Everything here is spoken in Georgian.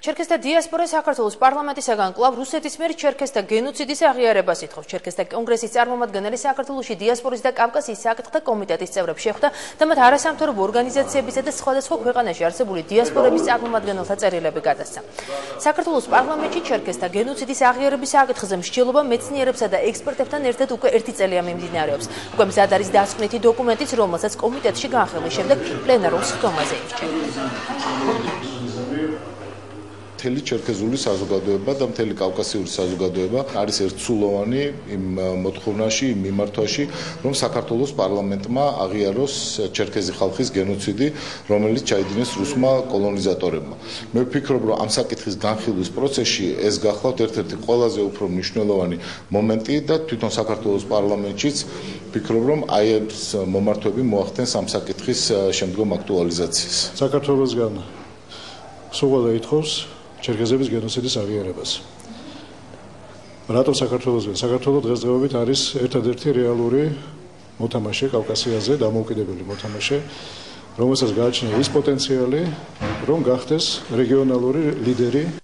ჩერქესთა დიასპორა საქართველოს პარლამენტისაგან კლავ რუსეთის მიერ ჩერქესთა გენოციდის აღიარებას ითხოვს. ჩერქესთა კონგრესის წარმომადგენელი საქართველოსი დიასპორის და კავკასიის საკითხთა კომიტეტის წევრებს შეხვდა და მათ არასამთავრობო ორგანიზაციებისა და სხვადასხვა ქვეყანაში არსებული დიასპორების წარმომადგენელთა წერილები გადასცა. საქართველოს პარლამენტში ჩერქესთა გენოციდის აღიარების საკითხზე მსჯელობა მეცნიერებსა და ექსპერტებთან ერთად უკვე ერთი წელია მიმდინარეობს. უკვე მზად არის დასკვნითი დოკუმენტიც, რომელსაც კომიტეტში განხილვის შემდეგ პლენარულ სხდომაზე ირჩევს. მთელი ჩერქეზული საზოგადოება და მთელი კავკასიური საზოგადოება არის ერთსულოვანი იმ მოთხოვნაში, იმ მიმართვაში, რომ საქართველოს პარლამენტმა აღიაროს ჩერქეზი ხალხის გენოციდი, რომელიც ჩაიდინეს რუსმა კოლონიზატორებმა. მე ვფიქრობ, რომ ამ საკითხის განხილვის პროცესში ეს გახლავთ ერთ-ერთი ყველაზე უფრო მნიშვნელოვანი მომენტი და თვითონ საქართველოს პარლამენტშიც ვფიქრობ, რომ აი ეს მომართვები მოახდენს ამ საკითხის შემდგომ აქტუალიზაციას. საქართველოსგან სულ ეთხოვს ჩერქეზების გენოციდის აღიარებას. რატომ საქართველოსგან? საქართველოს დღესდღეობით არის ერთადერთი რეალური მოთამაშე კავკასიაზე, დამოუკიდებელი მოთამაშე, რომელსაც გააჩნია ის პოტენციალი, რომ გახდეს რეგიონალური ლიდერი